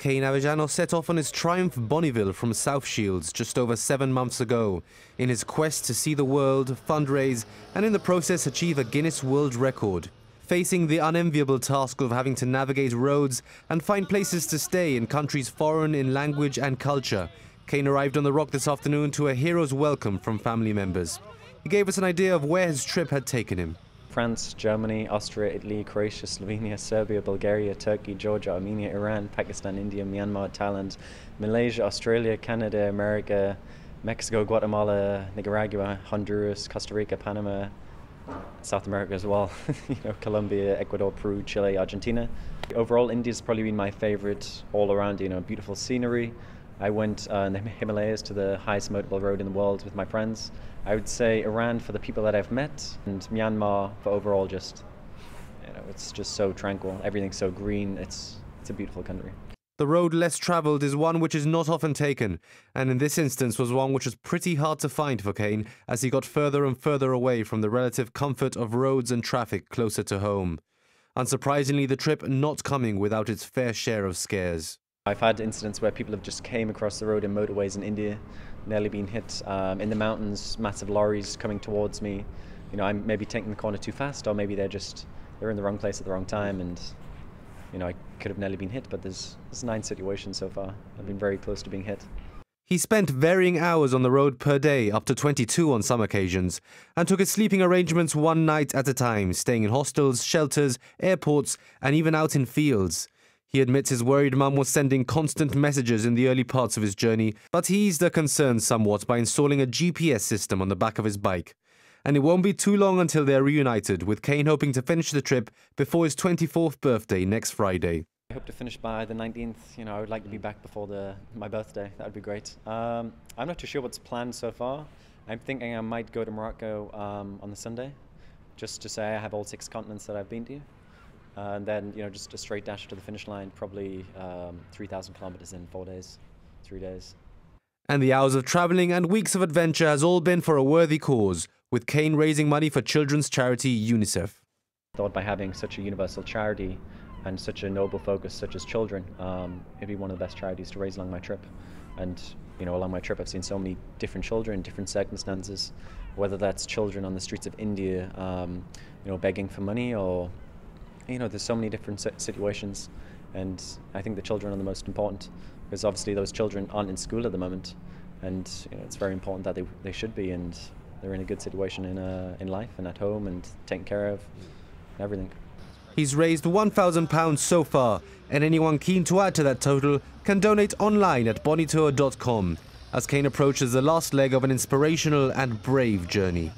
Kane Avellano set off on his Triumph Bonneville from South Shields just over seven months ago in his quest to see the world, fundraise, and in the process achieve a Guinness World Record. Facing the unenviable task of having to navigate roads and find places to stay in countries foreign in language and culture, Kane arrived on the rock this afternoon to a hero's welcome from family members. He gave us an idea of where his trip had taken him. France, Germany, Austria, Italy, Croatia, Slovenia, Serbia, Bulgaria, Turkey, Georgia, Armenia, Iran, Pakistan, India, Myanmar, Thailand, Malaysia, Australia, Canada, America, Mexico, Guatemala, Nicaragua, Honduras, Costa Rica, Panama, South America as well. you know, Colombia, Ecuador, Peru, Chile, Argentina. Overall, India's probably been my favorite all around. You know, beautiful scenery, I went uh, in the Himalayas to the highest motorable road in the world with my friends. I would say Iran for the people that I've met, and Myanmar for overall just, you know, it's just so tranquil. Everything's so green. It's it's a beautiful country. The road less travelled is one which is not often taken, and in this instance was one which was pretty hard to find for Kane as he got further and further away from the relative comfort of roads and traffic closer to home. Unsurprisingly, the trip not coming without its fair share of scares. I've had incidents where people have just came across the road in motorways in India, nearly been hit um, in the mountains, massive lorries coming towards me. You know, I'm maybe taking the corner too fast, or maybe they're just they're in the wrong place at the wrong time, and you know, I could have nearly been hit. But there's, there's nine situations so far. I've been very close to being hit. He spent varying hours on the road per day, up to 22 on some occasions, and took his sleeping arrangements one night at a time, staying in hostels, shelters, airports, and even out in fields. He admits his worried mum was sending constant messages in the early parts of his journey, but he eased her concerns somewhat by installing a GPS system on the back of his bike. And it won't be too long until they're reunited, with Kane hoping to finish the trip before his 24th birthday next Friday. I hope to finish by the 19th. You know, I would like to be back before the my birthday. That would be great. Um, I'm not too sure what's planned so far. I'm thinking I might go to Morocco um, on the Sunday, just to say I have all six continents that I've been to. Uh, and then, you know, just a straight dash to the finish line, probably um, 3,000 kilometers in four days, three days. And the hours of traveling and weeks of adventure has all been for a worthy cause, with Kane raising money for children's charity UNICEF. Thought by having such a universal charity and such a noble focus such as children, um, it'd be one of the best charities to raise along my trip. And, you know, along my trip I've seen so many different children, different circumstances, whether that's children on the streets of India, um, you know, begging for money or you know, there's so many different situations, and I think the children are the most important because obviously those children aren't in school at the moment, and you know, it's very important that they, they should be, and they're in a good situation in, uh, in life and at home and taken care of, everything. He's raised £1,000 so far, and anyone keen to add to that total can donate online at bonitour.com as Kane approaches the last leg of an inspirational and brave journey.